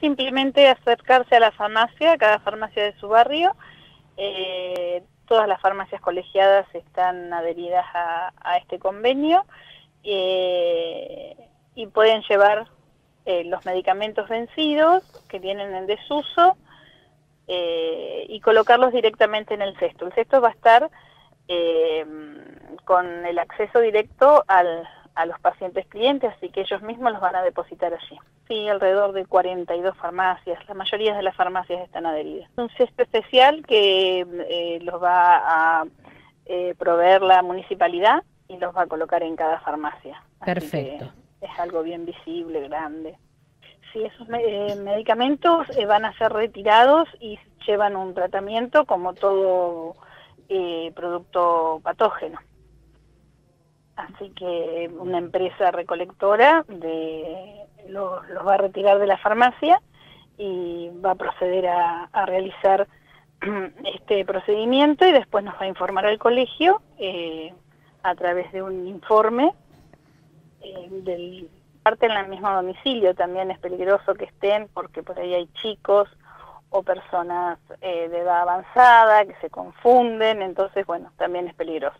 simplemente acercarse a la farmacia, cada farmacia de su barrio. Eh, todas las farmacias colegiadas están adheridas a, este convenio eh, y pueden llevar eh, los medicamentos vencidos que tienen en desuso y colocarlos directamente en el cesto. El cesto va a estar con el acceso directo al, a los pacientes clientes, así que ellos mismos los van a depositar allí. Sí, alrededor de 42 farmacias, la mayoría de las farmacias están adheridas. Un cesto especial que eh, los va a eh, proveer la municipalidad y los va a colocar en cada farmacia. Perfecto. Es algo bien visible, grande. Sí, esos eh, medicamentos van a ser retirados y llevan un tratamiento como todo producto patógeno. Así que una empresa recolectora los, va a retirar de la farmacia y va a proceder a, realizar este procedimiento y después nos va a informar al colegio eh, a través de un informe eh, del parte en el mismo domicilio también es peligroso que estén porque por ahí hay chicos o personas eh, de edad avanzada que se confunden entonces bueno también es peligroso